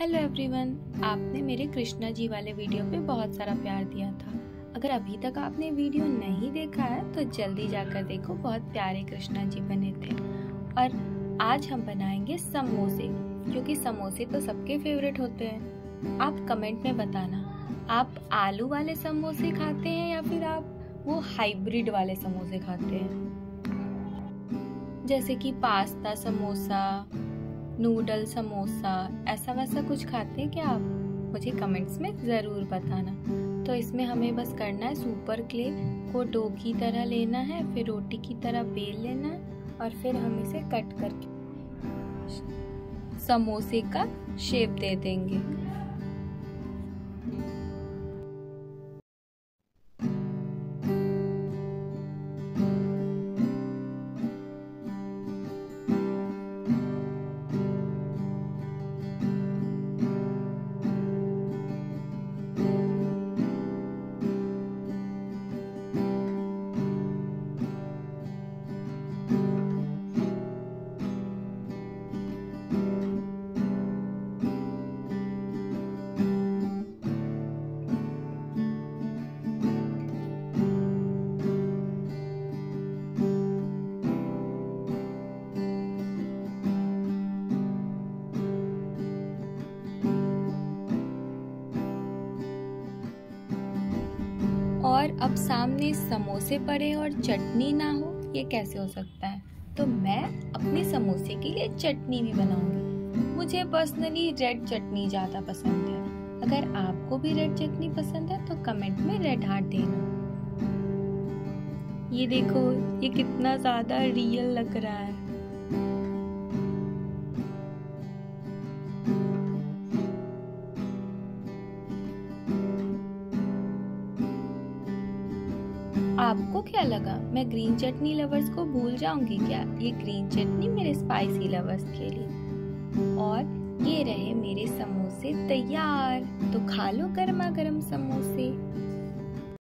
Hello everyone आपने मेरे कृष्णा जी वाले वीडियो पे बहुत सारा प्यार दिया था। अगर अभी तक आपने वीडियो नहीं देखा है तो जल्दी जाकर देखो, बहुत प्यारे कृष्णा जी बने थे। और आज हम बनाएँगे समोसे, क्योंकि समोसे तो सबके फेवरेट होते हैं। आप कमेंट में बताना, आप आलू वाले समोसे खाते हैं या फिर आप वो हाइब्रिड वाले समोसे खाते हैं? जैसे कि पास्ता समोसा नूडल, समोसा, ऐसा वैसा कुछ खाते हैं क्या आप? मुझे कमेंट्स में ज़रूर बताना। तो इसमें हमें बस करना है सुपर क्ले को डो की तरह लेना है, फिर रोटी की तरह बेल लेना है और फिर हम इसे कट करके समोसे का शेप दे देंगे। और अब सामने समोसे पड़े और चटनी ना हो, ये कैसे हो सकता है? तो मैं अपने समोसे के लिए चटनी भी बनाऊँगी। मुझे पर्सनली रेड चटनी ज़्यादा पसंद है। अगर आपको भी रेड चटनी पसंद है तो कमेंट में रेड हार्ट देना। ये देखो, ये कितना ज़्यादा रियल लग रहा है। आपको क्या लगा? मैं ग्रीन चटनी लवर्स को भूल जाऊँगी क्या? ये ग्रीन चटनी मेरे स्पाइसी लवर्स के लिए। और ये रहे मेरे समोसे तैयार। तो खा लो गर्मा गर्म समोसे।